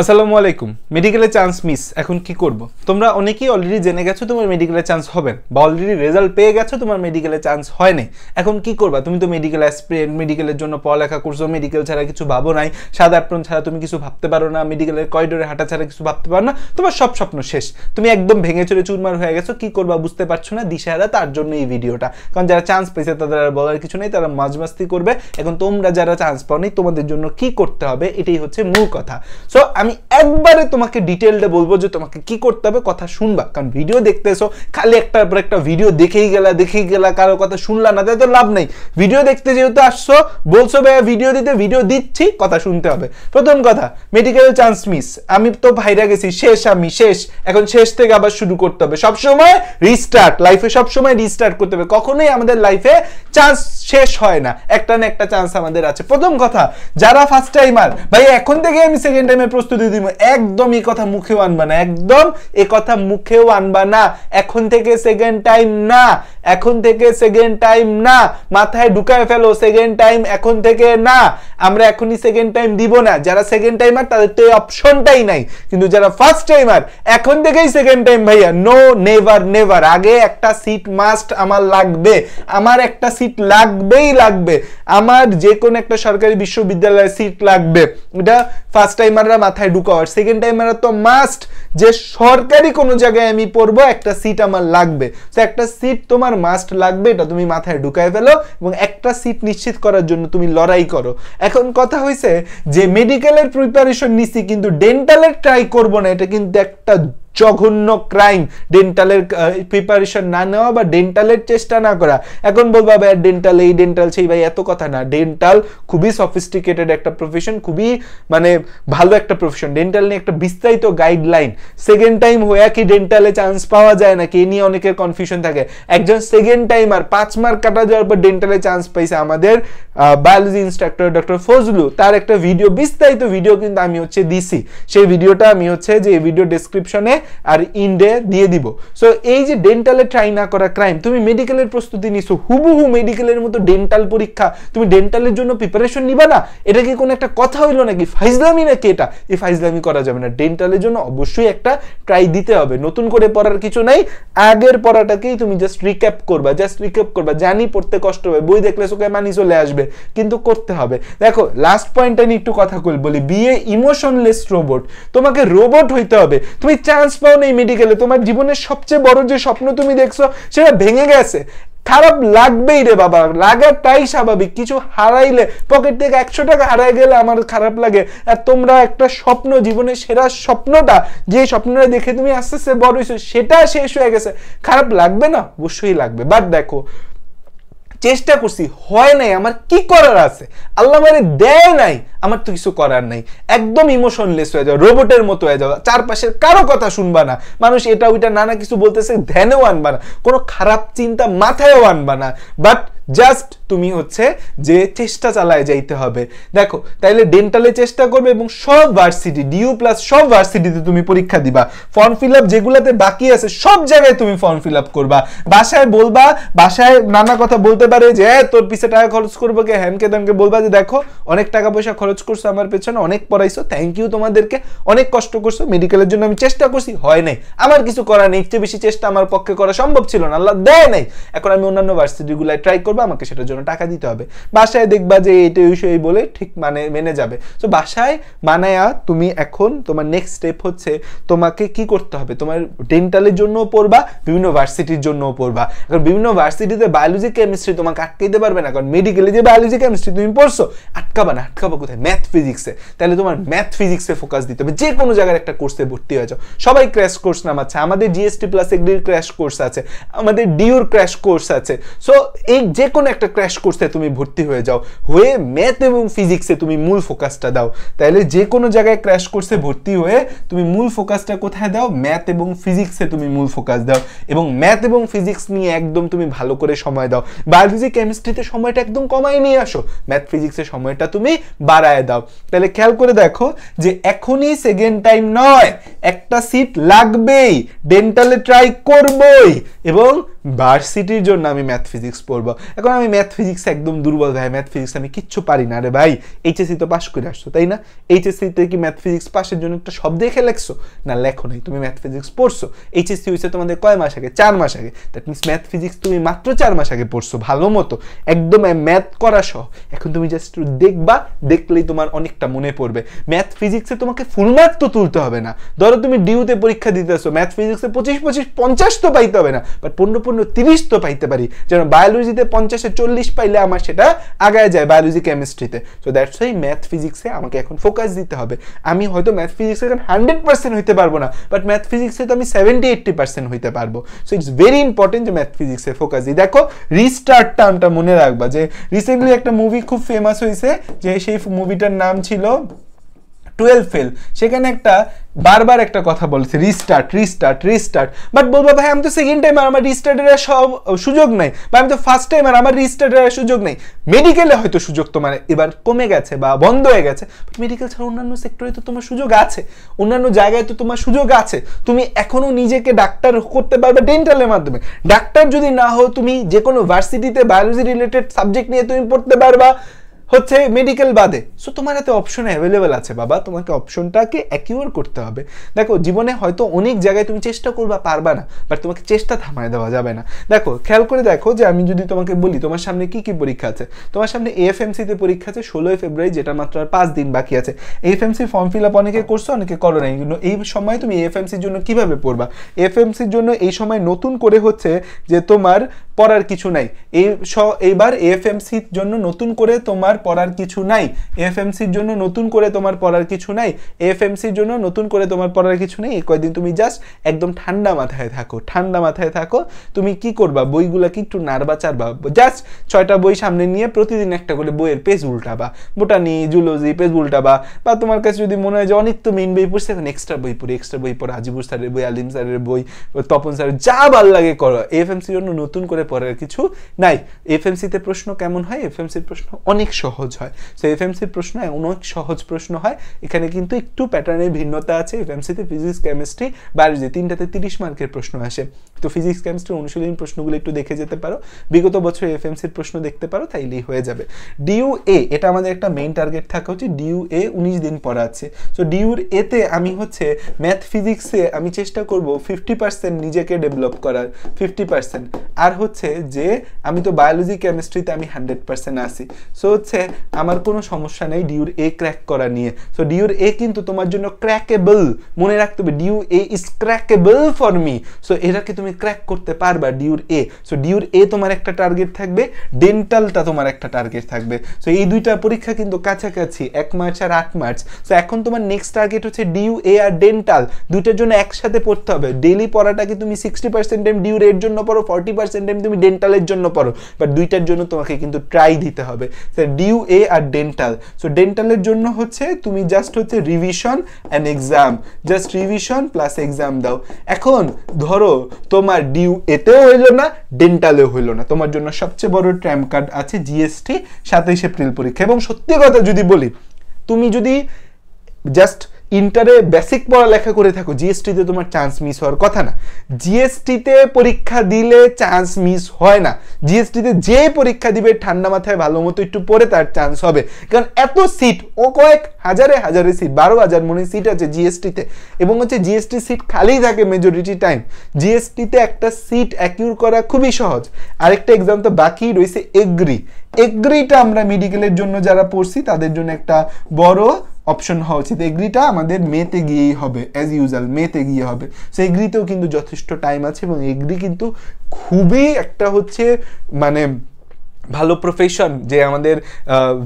আসসালামু আলাইকুম। মেডিকেলে চান্স মিস এখন কি করব? তোমরা অনেকেই অলরেডি জেনে গেছো তোমার মেডিকেলে চান্স হবে বা অলরেডি রেজাল্ট পেয়ে গেছো তোমার মেডিকেলে চান্স হয় নাই। এখন কি করবা? তুমি তো মেডিকেল অ্যাসপিরেন্ট মেডিকেলের জন্য পড়ালেখা করছ মেডিকেল ছাড়া কিছু ভাবো নাই, সাদা অ্যাপ্রন ছাড়া তুমি কিছু ভাবতে পারো না মেডিকেলের করিডোরে হাঁটা ছাড়া কিছু ভাবতে পারো না, তোমার সব স্বপ্ন শেষ। তুমি একদম ভেঙে চলে চুরমার হয়ে গেছো, কি করবা বুঝতে পারছ না? দিশাহারা তার জন্য এই ভিডিওটা কারণ যারা চান্স পেয়েছে তাদের আর বলার কিছু নেই, তারা মাঝমাস্তি করবে। এখন তোমরা যারা চান্স পাওনি, তোমাদের জন্য কি করতে হবে? এটাই হচ্ছে মূল কথা। সো আমি একবারে তোমাকে ডিটেলটা বলব যে তোমাকে কি করতে হবে, কথা শুনবা। কারণ ভিডিও দেখতেছো, খালি একটার পর একটা ভিডিও দেখেই গেলা দেখেই গেলা কারও কথা শুনলা না তাই তো লাভ নেই। ভিডিও দেখতে যেহেতু আসছো, বলছো ভাইয়া ভিডিও দিতে ভিডিও দিচ্ছি, কথা শুনতে হবে। প্রথম কথা মেডিকেল চান্স মিস আমি তো ভাইরা গেছি, শেষ আমি, শেষ। এখন শেষ থেকে আবার শুরু করতে হবে। সবসময় রিস্টার্ট লাইফে সবসময় রিস্টার্ট করতে হবে। কখনোই আমাদের লাইফে চান্স শেষ হয় না। একটা না একটা চান্স আমাদের আছে। প্রথম কথা, যারা ফার্স্ট টাইমার ভাই, এখন থেকে আমি সেকেন্ড টাইমে প্রস্তুতি দিব। একদম এই কথা মুখেও আনবা না। একদম এ কথা মুখেও আনবা না। এখন থেকে সেকেন্ড টাইম না। এখন থেকে সেকেন্ড টাইম না। মাথায় ঢুকায় ফেলো সেকেন্ড টাইম এখন থেকে না। আমরা এখনই সেকেন্ড টাইম দিব না। যারা সেকেন্ড টাইমার তাদের তো এই অপশনটাই নাই। কিন্তু যারা ফার্স্ট টাইমার এখন থেকেই সেকেন্ড টাইম ভাইয়া নো নেভার নেভার আগে একটা সিট মাস্ট আমার লাগবে। আমার একটা সিট লাগবেই লাগবে। আমার যে কোনো একটা সরকারি বিশ্ববিদ্যালয়ে সিট লাগবে। এটা ফার্স্ট টাইমাররা মাথায় ঢুকাও। আর সেকেন্ড টাইমাররা তো মাস্ট যে সরকারি কোনো জায়গায় আমি পড়ব, একটা সিট আমার লাগবে। তো একটা সিট তোমার মাস্ট লাগবে, এটা তুমি মাথায় ঢুকায় ফেলো এবং একটা সিট নিশ্চিত করার জন্য তুমি লড়াই করো। এখন কথা হয়েছে যে মেডিকেলের প্রিপারেশন নিছি, কিন্তু ডেন্টালের ট্রাই করব না, এটা কিন্তু একটা জঘন্য ক্রাইম ডেন্টালের প্রিপারেশন না নেওয়া বা ডেন্টালের চেষ্টা না করা। এখন বলবা, ভাই ডেন্টাল এই ডেন্টাল সেই, ভাই, এত কথা না। ডেন্টাল খুবই সফিস্টিকেটেড একটা প্রফেশন খুবই মানে ভালো একটা প্রফেশন ডেন্টাল নিয়ে একটা বিস্তারিত গাইডলাইন সেকেন্ড টাইম হয়ে কি ডেন্টালে চান্স পাওয়া যায় নাকি? এ নিয়ে অনেকের কনফিউশন থাকে। একজন সেকেন্ড টাইম আর পাঁচ মার্ক কাটা যাওয়ার পর ডেন্টালে চান্স পাইছে আমাদের বায়োলজি ইনস্ট্রাক্টর ডক্টর ফজলু। তার একটা ভিডিও বিস্তারিত ভিডিও কিন্তু আমি হচ্ছে দিছি। সেই ভিডিওটা আমি হচ্ছে যে ভিডিও ডেসক্রিপশনে আর ইন্ডে দিয়ে দিব। সো এই যে ডেন্টালে ট্রাই না করা ক্রাইম তুমি মেডিকেলের প্রস্তুতি নিছো, হুবহু মেডিকেলের মতো ডেন্টাল পরীক্ষা, তুমি ডেন্টালের জন্য প্রিপারেশন নিবা না? এটা কি কোনো একটা কথা হইল নাকি? ফাইজলামি নাকি এটা? এই ফাইজলামি করা যাবে না। ডেন্টালের জন্য অবশ্যই একটা ট্রাই দিতে হবে। নতুন করে পড়ার কিছু নাই, আগের পড়াটাকেই তুমি জাস্ট রিক্যাপ করবা জাস্ট রিক্যাপ করবা। জানি পড়তে কষ্ট হবে, বই দেখলে চোখে মানি চলে আসবে, কিন্তু করতে হবে। দেখো লাস্ট পয়েন্টটা নিয়ে একটু কথা বলি বিয়ে ইমোশনলেস রোবট তোমাকে রোবট হইতে হবে। তুমি চান্স পাও নেই মেডিকেলে তোমার জীবনের সবচেয়ে বড় যে স্বপ্ন তুমি দেখছ, সেটা ভেঙে গেছে। খারাপ লাগবেই রে বাবা। লাগাটাই স্বাভাবিক। কিছু হারাইলে পকেট থেকে একশো টাকা হারাই গেলে আমার খারাপ লাগে। আর তোমরা একটা স্বপ্ন, জীবনের সেরা স্বপ্নটা, যে স্বপ্নটা দেখে তুমি আস্তে আস্তে বড় হয়েছো, সেটা শেষ হয়ে গেছে। খারাপ লাগবে না? অবশ্যই লাগবে। বাট দেখো চেষ্টা করছি, হয় নাই, আমার কি করার আছে? আল্লাহ মানে দেয় নাই, আমার তো কিছু করার নাই। একদম ইমোশনলেস হয়ে যাও, রোবটের মতো হয়ে যাও, চারপাশের কারও কথা শুনবা না। মানুষ এটা ওইটা নানা কিছু বলতেছে, ধ্যানেও আনবা না, কোনো খারাপ চিন্তা মাথায়ও আনবা না। বাট জাস্ট তুমি হচ্ছে যে চেষ্টা চালায় যাইতে হবে। দেখো, তাইলে ডেন্টালে চেষ্টা করবে এবং সব ভার্সিটি ডিউ প্লাস সব ভার্সিটিতে তুমি পরীক্ষা দিবা। ফর্ম ফিল আপ যেগুলাতে বাকি আছে, সব জায়গায় তুমি ফর্ম ফিল আপ করবা। বাসায় বলবা, বাসায় নানা কথা বলতে পারে যে তোর পিছে টাকা খরচ করব কে? হ্যানকে দানকে বলবা যে, দেখো, অনেক টাকা পয়সা খরচ করছ আমার পেছনে, অনেক পড়াইছো থ্যাংক ইউ তোমাদেরকে, অনেক কষ্ট করছ মেডিকেলের জন্য আমি চেষ্টা করছি, হয় নাই। আমার কিছু করা নেই চেয়ে বেশি চেষ্টা আমার পক্ষে করা সম্ভব ছিল না, আল্লাহ দেয় নাই। এখন আমি অন্যান্য ভার্সিটিগুলাই ট্রাই করব আমাকে সেটার জন্য টাকা দিতে হবে। বাসায় দেখবা যে এইটা বিষয় বলে ঠিক মানে মেনে যাবে। তো বাসায় মানায়া তুমি এখন তোমার নেক্সট স্টেপ হচ্ছে তোমাকে কি করতে হবে? তোমার ডেন্টালের জন্য পড়বা, বিভিন্ন ভার্সিটির জন্যও পড়বা। এখন বিভিন্ন ভার্সিটিতে বায়োলজি কেমিস্ট্রি তোমাকে আটকাইতে পারবে না। কারণ মেডিকেলে যে বায়োলজি কেমিস্ট্রি তুমি পড়ছো, আটকাবা না, আটকাবা কোথায়? ম্যাথ ফিজিক্সে তাহলে তোমার ম্যাথ ফিজিক্সে ফোকাস দিতে হবে। যে কোনো জায়গার একটা কোর্সে ভর্তি হয়ে যাও। সবাই ক্র্যাশ কোর্স নামাচ্ছে। আমাদের জিএসটি প্লাস এগ্রির ক্র্যাশ কোর্স আছে। আমাদের ডিওর ক্র্যাশ কোর্স আছে। সো এই যে কোনো একটা ক্র্যাশ কোর্সে তুমি ভর্তি হয়ে যাও। হয়ে ম্যাথ এবং ফিজিক্সে তুমি মূল ফোকাসটা দাও। তাহলে যে কোনো জায়গায় ক্র্যাশ কোর্সে ভর্তি হয়ে তুমি মূল ফোকাসটা কোথায় দাও? ম্যাথ এবং ফিজিক্সে তুমি মূল ফোকাস দাও। এবং ম্যাথ এবং ফিজিক্স নিয়ে একদম তুমি ভালো করে সময় দাও। বায়োলজি কেমিস্ট্রিতে সময়টা একদম কমায় নিয়ে আসো। ম্যাথ ফিজিক্সের সময়টা তুমি বাড়ায় দাও। তাহলে খেয়াল করে দেখো যে এখনই সেকেন্ড টাইম নয়। একটা সিট লাগবেই। ডেন্টালে ট্রাই করবই। এবং ভার্সিটির জন্য আমি ম্যাথ ফিজিক্স পড়ব। এখন আমি ম্যাথ ফিজিক্স একদম দুর্বল ভাই ম্যাথ ফিজিক্স আমি কিচ্ছু পারি না আরে ভাই। এইচএসসি তো পাশ করে আসছো, তাই না? এইচএসসিতে কি ম্যাথ ফিজিক্স পাশের জন্য একটা শব্দ দেখে লেখছো? না, লেখো নাই, তুমি ম্যাথ ফিজিক্স পড়ছো। এইচএসসি হয়েছে তোমাদের কয় মাস আগে? চার মাস আগে। দ্যাট মিনস ম্যাথ ফিজিক্স তুমি মাত্র চার মাস আগে পড়ছো, ভালো মতো। একদম ম্যাথ করা সহ। এখন তুমি জাস্ট দেখবা, দেখলেই তোমার অনেকটা মনে পড়বে। ম্যাথ ফিজিক্সে তোমাকে ফুল মার্ক তো তুলতে হবে না। ধরো তুমি ডিউতে পরীক্ষা দিতেছো ম্যাথ ফিজিক্সে পঁচিশ পঁচিশ, পঞ্চাশ তো পাইতে হবে না বাট পনেরো পনেরো, তিরিশ তো পাইতে পারি। যেন বায়োলজিতে পঞ্চাশে চল্লিশ পাইলে আমার সেটা আগায় যায় বায়োলজি কেমিস্ট্রিতে সো দ্যাটস ওয়াই ম্যাথ ফিজিক্সে আমাকে এখন ফোকাস দিতে হবে। আমি হয়তো ম্যাথ ফিজিক্সে এখন হান্ড্রেড পার্সেন্ট হইতে পারব না বাট ম্যাথ ফিজিক্সে তো আমি সেভেন্টি এইটটি পার্সেন্ট হইতে পারব। সো ইটস ভেরি ইম্পর্টেন্ট যে ম্যাথ ফিজিক্সে ফোকাস দিই। দেখো রিস্টার্ট টার্মটা মনে রাখবা যে রিসেন্টলি একটা মুভি খুব ফেমাস হয়েছে যে সেই মুভিটার নাম ছিল টুয়েলভ ফেল। সেখানে একটা বারবার একটা কথা বলেছে রিস্টার্ট রিস্টার্ট রিস্টার্ট বাট বলব, ভাই, আমি তো সেকেন্ড টাইম আর আমার রিস্টার্টের সব সুযোগ নাই। বা আমি তো ফার্স্ট টাইম আর আমার রিস্টার্টের সুযোগ নেই। মেডিকেলে হয়তো সুযোগ তোমার এবার কমে গেছে বা বন্ধ হয়ে গেছে। মেডিকেল ছাড়া অন্যান্য সেক্টরে তো তোমার সুযোগ আছে। অন্যান্য জায়গায় তো তোমার সুযোগ আছে। তুমি এখনও নিজেকে ডাক্তার করতে পারবে ডেন্টালের মাধ্যমে। ডাক্তার যদি না হও, তুমি যে কোনো ভার্সিটিতে বায়োলজি রিলেটেড সাবজেক্ট নিয়ে তুমি পড়তে পারবা। হচ্ছে মেডিকেল বাদে। সো তোমার হাতে অপশন অ্যাভেলেবেল আছে বাবা। তোমাকে অপশনটাকে অ্যাকিউর করতে হবে। দেখো, জীবনে হয়তো অনেক জায়গায় তুমি চেষ্টা করবা, পারবা না। বাট তোমাকে চেষ্টা থামায় দেওয়া যাবে না। দেখো, খেয়াল করে দেখো যে আমি যদি তোমাকে বলি, তোমার সামনে কি কি পরীক্ষা আছে? তোমার সামনে এফএমসিতে পরীক্ষা আছে, ষোলোই ফেব্রুয়ারি, যেটা মাত্র আর পাঁচ দিন বাকি আছে। এফএমসি ফর্ম ফিল আপ অনেকে করছ, অনেকে করো নাই। কিন্তু এই সময় তুমি এফএমসির জন্য কীভাবে পড়বা? এফএমসির জন্য এই সময় নতুন করে হচ্ছে যে তোমার পড়ার কিছু নাই। এই এইবার এফএমসির জন্য নতুন করে তোমার পড়ার কিছু নাই। এফএমসির জন্য নতুন করে তোমার পড়ার কিছু নাই। এফএমসির জন্য নতুন করে তোমার পড়ার কিছু নেই। কয়েকদিন তুমি জাস্ট একদম ঠান্ডা মাথায় থাকো, ঠান্ডা মাথায় থাকো। তুমি কি করবা? বইগুলোকে একটু নাড়বা চারবা জাস্ট ছয়টা বই সামনে নিয়ে প্রতিদিন একটা করে বইয়ের পেজ উল্টাবা। বোটানি জুলজি পেজ উল্টাবা। বা তোমার কাছে যদি মনে হয় যে অনেক তো মেইন বই পড়ছে, এখন এক্সট্রা বই পড়ি এক্সট্রা বই পড়ো। আজিবুর স্যারের বই, আলিম স্যারের বই, তপন স্যারের যা ভালো লাগে করো। এফএমসির জন্য নতুন করে পড়ার কিছু নাই। এফএমসিতে প্রশ্ন কেমন হয়? এফএমসির প্রশ্ন অনেক সহজ হয়। সো এফএমসির প্রশ্ন অনেক সহজ প্রশ্ন হয়। এখানে কিন্তু একটু প্যাটার্নের ভিন্নতা আছে। এফএমসিতে ফিজিক্স কেমিস্ট্রি বায়োলজি তিনটাতে তিরিশ মার্কের প্রশ্ন আসে। তো ফিজিক্স কেমিস্ট্রি অনুশীলনী প্রশ্নগুলো একটু দেখে যেতে পারো। বিগত বছর এফএমসির প্রশ্ন দেখতে পারো, তাইলেই হয়ে যাবে। ডিউ এ এটা আমাদের একটা মেইন টার্গেট থাকা হচ্ছে ডিউ এ উনিশ দিন পড়া আছে। সো ডিউর এতে আমি হচ্ছে ম্যাথ ফিজিক্সে আমি চেষ্টা করব ফিফটি পার্সেন্ট নিজেকে ডেভেলপ করার। ফিফটি পার্সেন্ট আর হচ্ছে যে, আমি তো বায়োলজি কেমিস্ট্রিতে আমি হান্ড্রেড পার্সেন্ট আসি সো হচ্ছে আমার কোনো সমস্যা নেই ডিউর এ ক্র্যাক করা নিয়ে। সো ডিউর এ কিন্তু তোমার জন্য ক্র্যাকেবল। মনে রাখতে হবে, DU A is crackable for me. So এটাকে তুমি ক্র্যাক করতে পারবা ডিউর এ? সো ডিউর এ তোমার একটা টার্গেট থাকবে, ডেন্টালটা তোমার একটা টার্গেট থাকবে। সো এই দুইটা পরীক্ষা কিন্তু কাছাকাছি, এক মার্চ আর আট মার্চ। সো এখন তোমার নেক্সট টার্গেট হচ্ছে ডিউ এ আর ডেন্টাল। দুইটার জন্য একসাথে পড়তে হবে। ডেলি পড়াটাকে তুমি সিক্সটি পার্সেন্ট টাইম ডিউর এর জন্য পড়ো ফর্টি পার্সেন্ট টাইম তুমি ডেন্টালের জন্য পড়ো। বাট দুইটার জন্য তোমাকে কিন্তু ট্রাই দিতে হবে। DU A R dental so ডেন্টালের জন্য হচ্ছে তুমি জাস্ট হচ্ছে revision and exam just revision plus exam দাও। এখন ধরো তোমার ডিউ এতেও হইল না ডেন্টালেও হইল না। তোমার জন্য সবচেয়ে বড় ট্র্যাম কার্ড আছে জিএসটি সাতাইশ এপ্রিল পরীক্ষা। এবং সত্যি কথা যদি বলি, তুমি যদি জাস্ট ইন্টারে বেসিক পড়ালেখা করে থাকো জিএসটিতে তোমার চান্স মিস হওয়ার কথা না। জিএসটিতে পরীক্ষা দিলে চান্স মিস হয় না। জিএসটিতে যে পরীক্ষা দিবে, ঠান্ডা মাথায় ভালো মতো একটু পড়ে তার চান্স হবে। কারণ এত সিট ও কয়েক হাজারে হাজারে সিট বারো হাজার মনে সিট আছে জিএসটিতে এবং হচ্ছে জিএসটি সিট খালি থাকে মেজরিটি টাইম জিএসটিতে একটা সিট অ্যাকিউর করা খুবই সহজ। আরেকটা এক্সাম তো বাকি রয়েছে এগ্রি এগ্রিটা আমরা মেডিকেলের জন্য যারা পড়ছি, তাদের জন্য একটা বড় অপশন হওয়া উচিত। এগ্রিটা আমাদের মেতে গিয়েই হবে অ্যাজ ইউজাল মেতে গিয়ে হবে। সো এগ্রিতেও কিন্তু যথেষ্ট টাইম আছে এবং এগ্রি কিন্তু খুবই একটা হচ্ছে মানে ভালো প্রফেশন যে আমাদের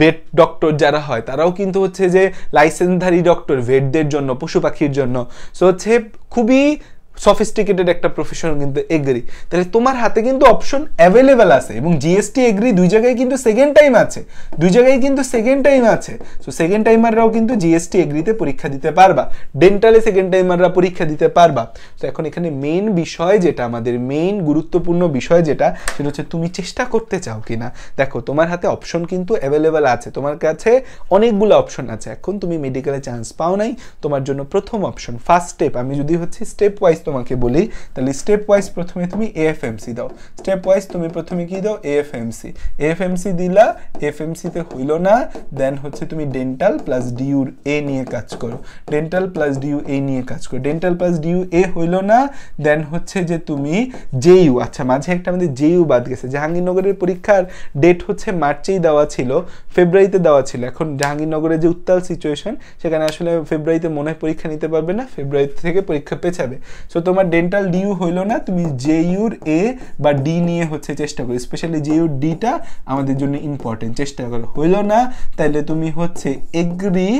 ভেট ডক্টর যারা হয়, তারাও কিন্তু হচ্ছে যে লাইসেন্সধারী ডক্টর ভেটদের জন্য, পশু পাখির জন্য। সো হচ্ছে খুবই সফিস্টিকেটেড একটা প্রফেশন কিন্তু এগ্রি তাহলে তোমার হাতে কিন্তু অপশন অ্যাভেলেবেল আছে এবং জিএসটি এগ্রি দুই জায়গায় কিন্তু সেকেন্ড টাইম আছে। দুই জায়গায় কিন্তু সেকেন্ড টাইম আছে। সো সেকেন্ড টাইমাররাও কিন্তু জিএসটি এগ্রিতে পরীক্ষা দিতে পারবা। ডেন্টালে সেকেন্ড টাইমাররা পরীক্ষা দিতে পারবা। তো এখন এখানে মেইন বিষয় যেটা, আমাদের মেইন গুরুত্বপূর্ণ বিষয় যেটা, সেটা হচ্ছে তুমি চেষ্টা করতে চাও কিনা। দেখো, তোমার হাতে অপশন কিন্তু অ্যাভেলেবেল আছে। তোমার কাছে অনেকগুলো অপশন আছে। এখন তুমি মেডিকেলে চান্স পাও নাই। তোমার জন্য প্রথম অপশন ফার্স্ট স্টেপ আমি যদি হচ্ছে স্টেপ ওয়াইজ তোমাকে বলি, তাহলে স্টেপ ওয়াইজ প্রথমে তুমি এএফএমসি দাও। স্টেপ ওয়াইজ তুমি প্রথমে কি দাও? এএফএমসি এএফএমসি দিলা এফএমসিতে হইল না দেন হচ্ছে তুমি ডেন্টাল প্লাস ডিউর এ নিয়ে কাজ করো। ডেন্টাল প্লাস ডিউ এ নিয়ে কাজ করো। ডেন্টাল প্লাস ডিউ এ হইল না দেন হচ্ছে যে তুমি জেইউ আচ্ছা মাঝে একটা আমাদের জেইউ বাদ গেছে। জাহাঙ্গীরনগরের পরীক্ষার ডেট হচ্ছে মার্চেই দেওয়া ছিল, ফেব্রুয়ারিতে দেওয়া ছিল। এখন জাহাঙ্গীরনগরের যে উত্তাল সিচুয়েশন সেখানে আসলে ফেব্রুয়ারিতে মনে পরীক্ষা নিতে পারবে না ফেব্রুয়ারি থেকে পরীক্ষা পেছাবে। সো তোমার ডেন্টাল ডিউ হইল না, তুমি জেইউর এ বা ডি নিয়ে হচ্ছে চেষ্টা করো স্পেশালি জে জেইউর ডিটা আমাদের জন্য ইম্পর্টেন্ট চেষ্টা করো। হইল না তাহলে তুমি হচ্ছে এগ্রি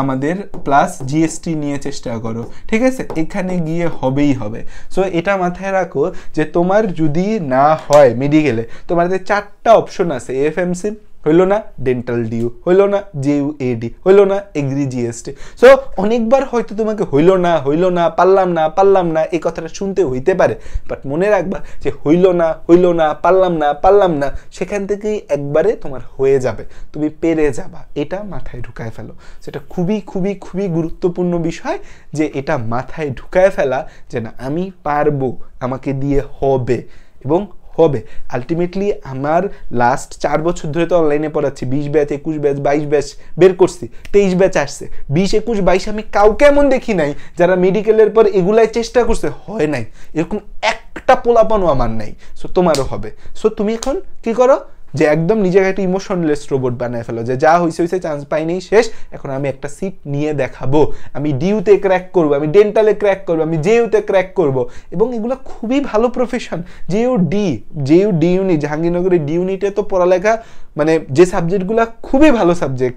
আমাদের প্লাস জিএসটি নিয়ে চেষ্টা করো, ঠিক আছে? এখানে গিয়ে হবেই হবে। সো এটা মাথায় রাখো যে তোমার যদি না হয় মেডিকেলে তোমাদের চারটা অপশন আছে এফএমসি হইল না ডেন্টাল ডিউ হইল না জিউ এডি হইল না এগ্রি জিএসটি সো অনেকবার হয়তো তোমাকে হইল না হইল না, পারলাম না পারলাম না, এই কথাটা শুনতে হইতে পারে। বাট মনে রাখবা যে হইল না হইল না, পারলাম না পারলাম না, সেখান থেকেই একবারে তোমার হয়ে যাবে। তুমি পেরে যাবা। এটা মাথায় ঢুকায় ফেলো। সেটা খুবই খুবই খুবই গুরুত্বপূর্ণ বিষয় যে এটা মাথায় ঢুকায় ফেলা যে না, আমি পারব, আমাকে দিয়ে হবে। এবং হবে। আলটিমেটলি আমার লাস্ট চার বছর ধরে তো অনলাইনে পড়াচ্ছি। বিশ ব্যাচ একুশ ব্যাচ বাইশ ব্যাচ বের করছি। তেইশ ব্যাচ আসছে। বিশ, একুশ, বাইশ আমি কাউকে এমন দেখি নাই যারা মেডিকেলের পর এগুলাই চেষ্টা করছে। হয় নাই। এরকম একটা পোলাপানও আমার নাই। সো তোমারও হবে। সো তুমি এখন কি করো? যে একদম নিজেকে একটা ইমোশনলেস রোবট বানায় ফেলো, যে যা হয়েছে হয়েছে চান্স পাইনি, শেষ। এখন আমি একটা সিট নিয়ে দেখাবো। আমি ডিউতে ক্র্যাক করব, আমি ডেন্টালে ক্র্যাক করব, আমি জেইউতে ক্র্যাক করব। এবং এগুলো খুবই ভালো profession JU D JU D unit জাহাঙ্গীরনগরের D ইউনিটে তো পড়ালেখা মানে যে সাবজেক্টগুলো খুবই ভালো সাবজেক্ট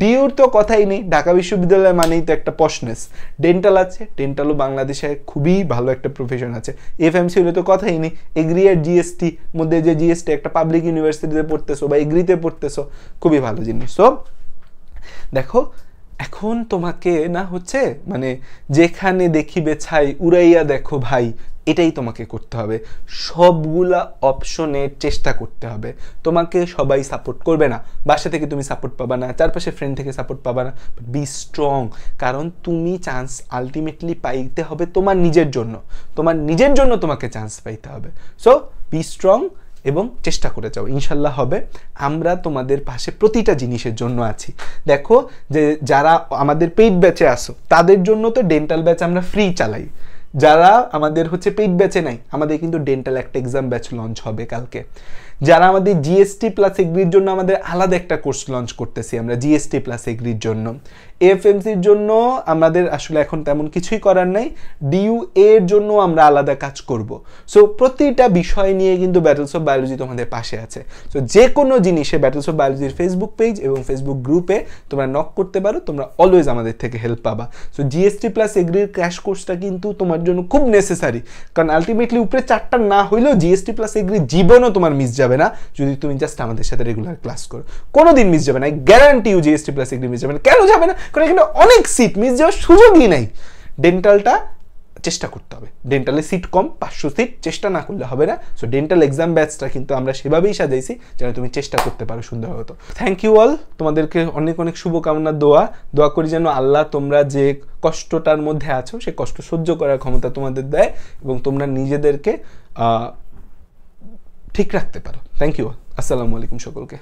ডিউর তো কথাই নেই, ঢাকা বিশ্ববিদ্যালয় মানেই তো একটা পশনেস ডেন্টাল আছে ডেন্টালও বাংলাদেশে খুবই ভালো একটা প্রফেশন আছে। এফএমসি হলে তো কথাই নেই, এগ্রি আর জিএসটি মধ্যে যে জিএসটি একটা পাবলিক ইউনিভার্সিটিতে পড়তেছো বা এগ্রিতে পড়তেছো, খুবই ভালো জিনিস। সো দেখো, এখন তোমাকে না হচ্ছে মানে যেখানে দেখিবে ছাই, উড়াইয়া দেখো ভাই, এটাই তোমাকে করতে হবে। সবগুলা অপশনের চেষ্টা করতে হবে। তোমাকে সবাই সাপোর্ট করবে না। বাসা থেকে তুমি সাপোর্ট পাবা না, চারপাশে ফ্রেন্ড থেকে সাপোর্ট পাবা না। বি স্ট্রং কারণ তুমি চান্স আলটিমেটলি পাইতে হবে তোমার নিজের জন্য। তোমার নিজের জন্য তোমাকে চান্স পাইতে হবে। সো বি স্ট্রং এবং চেষ্টা করে যাও। ইনশাল্লাহ হবে। আমরা তোমাদের পাশে প্রতিটা জিনিসের জন্য আছি। দেখো যে যারা আমাদের পেইড ব্যাচে আসো তাদের জন্য তো ডেন্টাল ব্যাচ আমরা ফ্রি চালাই। যারা আমাদের হচ্ছে পেইড ব্যাচে নাই, আমাদের কিন্তু ডেন্টাল একটা এক্সাম ব্যাচ লঞ্চ হবে কালকে। যারা আমাদের জিএসটি প্লাস এগ্রির জন্য আমাদের আলাদা একটা কোর্স লঞ্চ করতেছি আমরা জিএসটি প্লাস এগ্রির জন্য। এফএমসির জন্য আমাদের আসলে এখন তেমন কিছুই করার নাই ডিউ এর জন্য আমরা আলাদা কাজ করব। সো প্রতিটা বিষয় নিয়ে কিন্তু ব্যাটলস অফ বায়োলজি তোমাদের পাশে আছে। সো যে কোনো জিনিসে ব্যাটলস অফ বায়োলজির ফেসবুক পেজ এবং ফেসবুক গ্রুপে তোমরা নক করতে পারো, তোমরা অলওয়েজ আমাদের থেকে হেল্প পাবা। সো জিএসটি প্লাস এগ্রির ক্র্যাশ কোর্সটা কিন্তু তোমার জন্য খুব নেসেসারি কারণ আলটিমেটলি উপরে চারটা না হইলেও জিএসটি প্লাস এগ্রি জীবনও তোমার মিস যাবে না, যদি তুমি জাস্ট আমাদের সাথে রেগুলার ক্লাস করো। কোনো দিন মিস যাবে না guarantee you GST plus agri miss যাবে না। কেন যাবে না? কারণ এখানে অনেক সিট মিস যাওয়ার সুযোগই নাই। ডেন্টালটা চেষ্টা করতে হবে। ডেন্টালে সিট কম, পাঁচশো সিট চেষ্টা না করলে হবে না। সো ডেন্টাল এক্সাম ব্যাচটা কিন্তু আমরা সেভাবেই সাজাইছি যেন তুমি চেষ্টা করতে পারো সুন্দরভাবে। তো থ্যাংক ইউ অল তোমাদেরকে অনেক অনেক শুভকামনা, দোয়া। দোয়া করি যেন আল্লাহ তোমরা যে কষ্টটার মধ্যে আছো, সে কষ্ট সহ্য করার ক্ষমতা তোমাদের দেয় এবং তোমরা নিজেদেরকে ঠিক রাখতে পারো। থ্যাংক ইউ অল আসসালামু আলাইকুম সকলকে।